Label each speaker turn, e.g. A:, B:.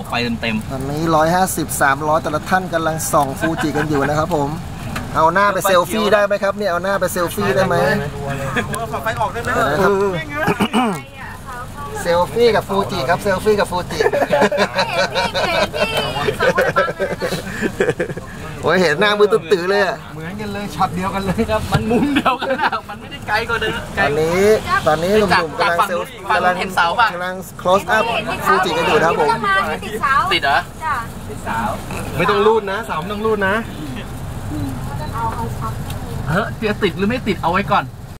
A: าไฟเต็ม
B: ตอนนี้150 300แต่ละท่านกำลังส่องฟูจิกันอยู่นะครับผม เอาหน้าไปเซลฟี่ได้ไหมครับเนี่ยเอาหน้าไปเซลฟี่ได้ไหม
C: ไฟออกได้ไหม
B: เออครับเซลฟี่กับฟูจิครับเซลฟี่กับฟูจิ โอ้ยเห็นหน้ามืดตึ๊ดตื๋อเลยอะ
C: เหมือนกันเลยช็อตเดียวกันเลย
A: ๆครับ มันมุมเดียวกันนะมันไม่ได้ไกลกว่าเดิมไก
B: ต
A: ล
B: อนนี้ตอนนี้หนุ่มๆกำลังเซล
A: ฝั่ง
B: กำลัง
A: เห็นเสาป่ะ
B: กำลัง close up ฟูจิกันอยู่นะครับผม
D: ติดเสา
A: ติดเหรอ
D: จ้ะ
A: ติดสาว
C: ไม่ต้องรูดนะสาวไม่ต้องรูดนะ
D: เอาเอาช็อป
A: เฮ้ยจะติดหรือไม่ติดเอาไว้ก่อน
D: เ